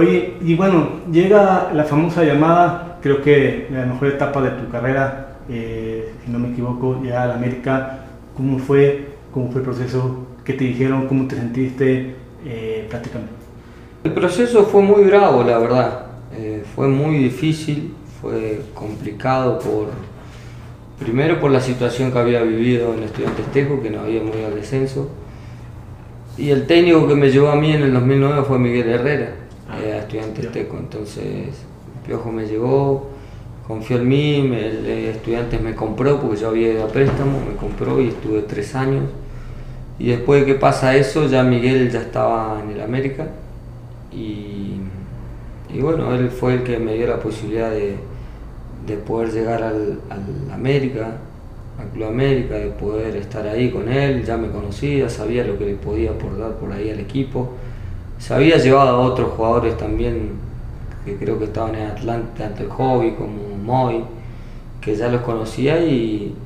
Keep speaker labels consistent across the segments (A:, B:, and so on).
A: Oye, y bueno, llega la famosa llamada, creo que la mejor etapa de tu carrera, eh, si no me equivoco, ya a la América. ¿Cómo fue? ¿Cómo fue el proceso? ¿Qué te dijeron? ¿Cómo te sentiste? Eh, prácticamente.
B: El proceso fue muy bravo, la verdad. Eh, fue muy difícil, fue complicado por, primero por la situación que había vivido en Estudiantes Tejo, que no había muy al descenso. Y el técnico que me llevó a mí en el 2009 fue Miguel Herrera a eh, Estudiantes Teco. Entonces, Piojo me llegó, confió en mí, el Estudiantes me compró porque yo había ido a préstamo, me compró y estuve tres años. Y después de que pasa eso, ya Miguel ya estaba en el América. Y, bueno, él fue el que me dio la posibilidad de, poder llegar al, al América, al Club América, de poder estar ahí con él. Ya me conocía, sabía lo que le podía aportar por ahí al equipo. Se había llevado a otros jugadores también que creo que estaban en Atlanta, tanto el Hobby como Moy, que ya los conocía y,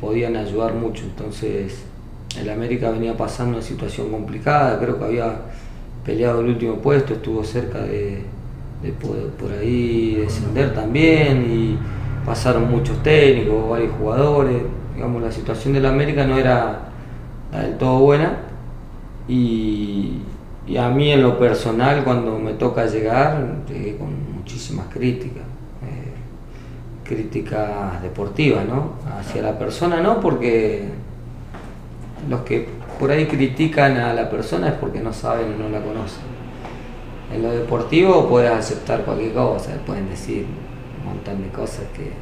B: podían ayudar mucho. Entonces, el América venía pasando una situación complicada, creo que había peleado el último puesto, estuvo cerca de, poder por ahí descender también y pasaron muchos técnicos, varios jugadores. Digamos, la situación del América no era del todo buena y, y a mí en lo personal, cuando me toca llegar, llegué con muchísimas críticas. Eh, críticas deportivas, ¿no? Hacia la persona, no porque los que por ahí critican a la persona es porque no saben o no la conocen. En lo deportivo puedes aceptar cualquier cosa, pueden decir un montón de cosas que,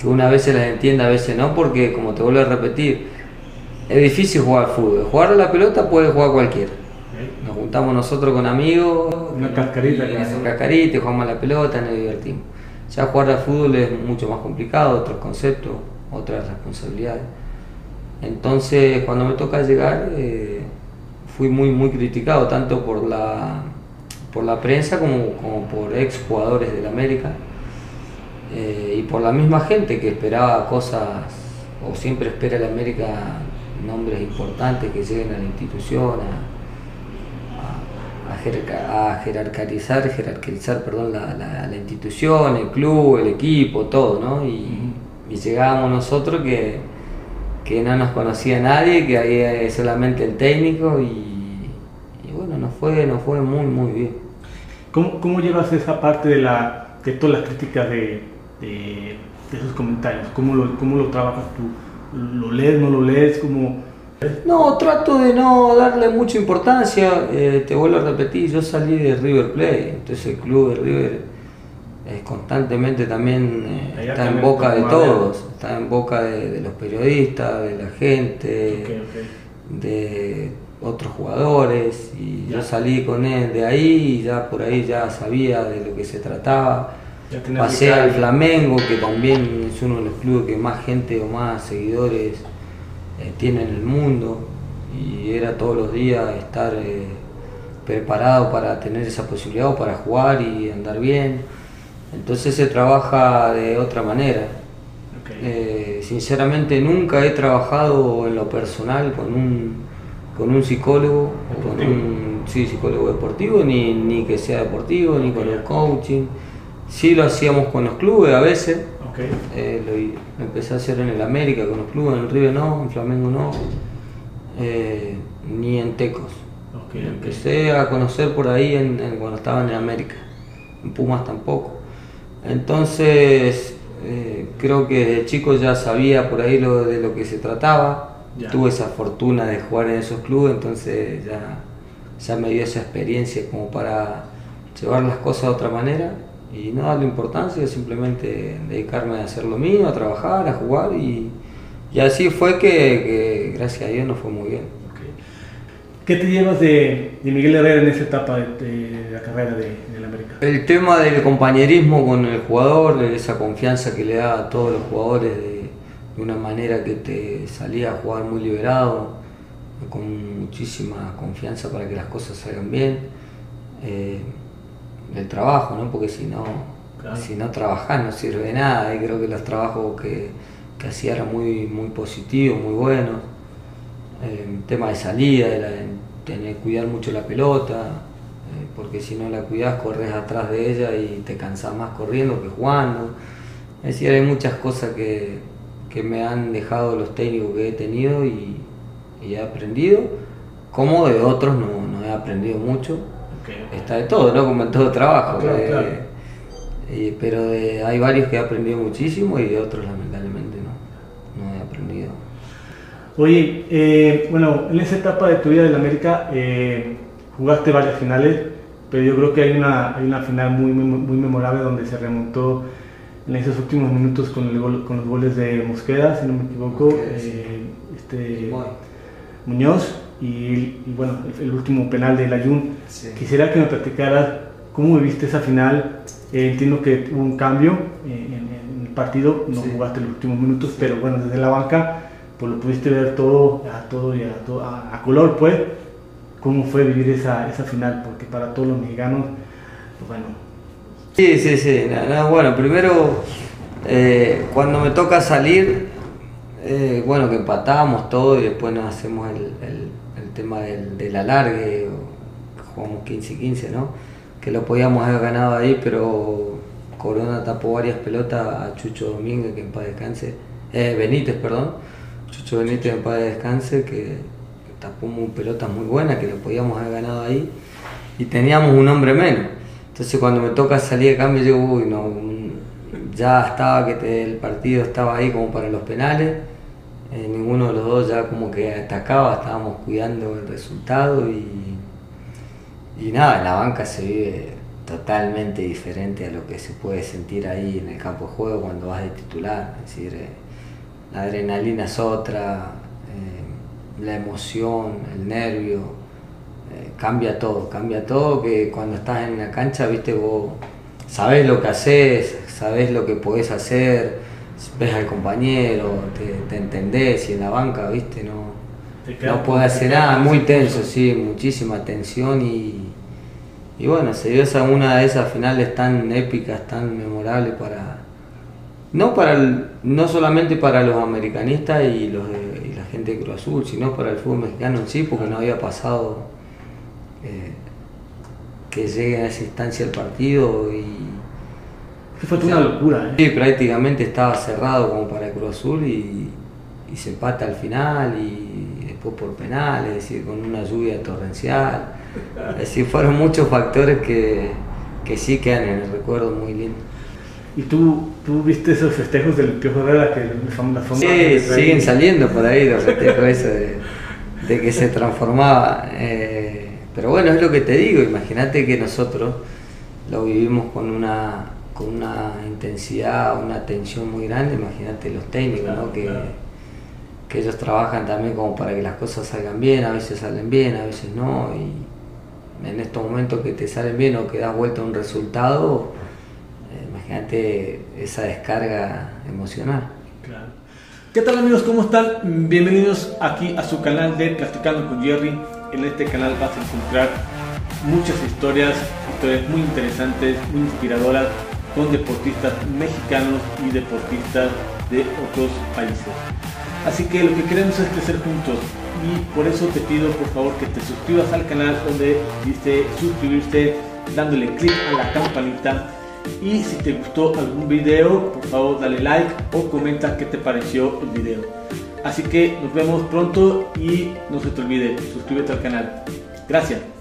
B: que una vez se las entiende, a veces no, porque como te vuelvo a repetir, es difícil jugar fútbol. Jugar a la pelota puede jugar cualquiera nos juntamos nosotros con amigos.
A: Una cascarita.
B: Y, una cascarita, jugamos a la pelota, nos divertimos. Ya jugar al fútbol es mucho más complicado, otros conceptos, otras responsabilidades. Entonces, cuando me toca llegar, eh, fui muy, muy criticado, tanto por la, por la prensa como, como por ex jugadores del América eh, y por la misma gente que esperaba cosas, o siempre espera el América nombres importantes que lleguen a la institución, a, jerarquizar, jerarquizar perdón, la, la, institución, el club, el equipo, todo, ¿no? Y, llegábamos nosotros que, que, no nos conocía nadie, que había solamente el técnico y, bueno, nos fue, nos fue muy, muy bien.
A: ¿Cómo, cómo llevas esa parte de, la, de todas las críticas de, de, esos comentarios? ¿Cómo lo, ¿Cómo lo trabajas tú? ¿Lo lees, no lo lees? ¿Cómo,
B: no, trato de no darle mucha importancia. Eh, te vuelvo a repetir, yo salí de River Plate, entonces el club de River es constantemente también eh, está en boca de todos, está en boca de, los periodistas, de la gente, de otros jugadores. Y yo salí con él de ahí y ya por ahí ya sabía de lo que se trataba. Pasé al Flamengo, que también es uno de los clubes que más gente o más seguidores eh, tiene en el mundo y era todos los días estar eh, preparado para tener esa posibilidad o para jugar y andar bien. Entonces se trabaja de otra manera. Eh, sinceramente nunca he trabajado en lo personal con un, con un psicólogo, con un sí, psicólogo deportivo, ni, ni que sea deportivo, ni con el coaching. Sí lo hacíamos con los clubes a veces, eh, lo, empecé a hacer en el América con los clubes, en el River no, en Flamengo no, eh, ni en Tecos. empecé a conocer por ahí en, cuando estaba en el América, en Pumas tampoco. Entonces, eh, creo que de chico ya sabía por ahí lo, de lo que se trataba. Tuve esa fortuna de jugar en esos clubes, entonces ya, ya me dio esa experiencia como para llevar las cosas de otra manera y no darle importancia, simplemente dedicarme a hacer lo mío, a trabajar, a jugar y, y así fue que, gracias a Dios nos fue muy bien.
A: ¿Qué te llevas de, de, Miguel Herrera en esa etapa de, la carrera de, la América?
B: El tema del compañerismo con el jugador, de esa confianza que le da a todos los jugadores de, una manera que te salía a jugar muy liberado, con muchísima confianza para que las cosas salgan bien. Eh, del trabajo, ¿no? Porque si no, si no trabajas no sirve de nada. Y creo que los trabajos que, que hacía eran muy, muy positivos, muy buenos. El tema de salida, de, tener, cuidar mucho la pelota, porque si no la cuidas corres atrás de ella y te cansas más corriendo que jugando. Es decir, hay muchas cosas que, que me han dejado los técnicos que he tenido y, y he aprendido, como de otros no, no he aprendido mucho. Está de todo, ¿no? Como en todo trabajo.
A: Claro,
B: eh,
A: claro.
B: eh, pero de- hay varios que he aprendido muchísimo y de otros lamentablemente no, no he aprendido.
A: Oye, eh, bueno, en esa etapa de tu vida en América eh, jugaste varias finales, pero yo creo que hay una, hay una final muy, muy, muy memorable donde se remontó en esos últimos minutos con, el gol- con los goles de Mosqueda, si no me equivoco,
B: Mosqueda, sí.
A: este, Muñoz y, y, bueno, el, el último penal de Layún. Quisiera que nos platicaras cómo viviste esa final. Eh, entiendo que hubo un cambio eh, en, en el partido, no
B: Sí.
A: jugaste los últimos minutos, pero bueno, desde la banca pues lo pudiste ver todo a, todo y a, todo- a, a color, pues, cómo fue vivir esa, esa final, porque para todos los mexicanos, pues bueno,
B: Sí, sí, sí. bueno, primero, eh, cuando me toca salir, eh, bueno, que empatábamos todo y después nos hacemos el, el- tema del, del alargue, jugamos 15-15, ¿no? Que lo podíamos haber ganado ahí, pero Corona tapó varias pelotas a Chucho Domínguez, que en paz descanse, eh, Benítez, perdón, Chucho Benítez en paz descanse, que, tapó muy, pelotas muy buenas, que lo podíamos haber ganado ahí, y teníamos un hombre menos. Entonces cuando me toca salir de cambio, yo, uy, no, ya estaba que el partido estaba ahí como para los penales, eh, ninguno de los dos ya como que atacaba, estábamos cuidando el resultado y, y nada, en la banca se vive totalmente diferente a lo que se puede sentir ahí en el campo de juego cuando vas de titular, es decir, eh, la adrenalina es otra, eh, la emoción, el nervio, cambia todo, cambia todo, que cuando estás en la cancha, viste, vos sabés lo que haces, sabés lo que podés hacer, ves al compañero, te, te entendés y en la banca, viste, no, no puede hacer nada, muy tenso, sí, muchísima tensión y, y bueno, se dio esa, una de esas finales tan épicas, tan memorables para, no para el- no solamente para los americanistas y, los de- y la gente de Cruz Azul, sino para el fútbol mexicano en sí, porque no había pasado eh, que llegue a esa instancia el partido y
A: fue una locura, ¿eh?
B: sí, prácticamente estaba cerrado como para el Cruz Azul y, y se empata al final y después por penal, es decir, con una lluvia torrencial. Es decir, fueron muchos factores que, que sí quedan en el recuerdo muy lindo.
A: Y tú, tú viste esos festejos del Piojo Herrera que fam- la famosa
B: Sí,
A: que
B: siguen saliendo por ahí los festejos de, de que se transformaba. eh, pero bueno, es lo que te digo, imagínate que nosotros lo vivimos con una, con una intensidad, una tensión muy grande, imagínate los técnicos, ¿no? Que,
A: claro.
B: que ellos trabajan también como para que las cosas salgan bien, a veces salen bien, a veces no, y en estos momentos que te salen bien o que das vuelta a un resultado, eh, imagínate esa descarga emocional.
A: Claro. ¿Qué tal amigos? ¿Cómo están? Bienvenidos aquí a su canal de Platicando con Jerry. En este canal vas a encontrar muchas historias, historias muy interesantes, muy inspiradoras con deportistas mexicanos y deportistas de otros países. Así que lo que queremos es crecer juntos y por eso te pido por favor que te suscribas al canal donde dice suscribirse dándole clic a la campanita y si te gustó algún video, por favor dale like o comenta qué te pareció el video. Así que nos vemos pronto y no se te olvide, suscríbete al canal. Gracias.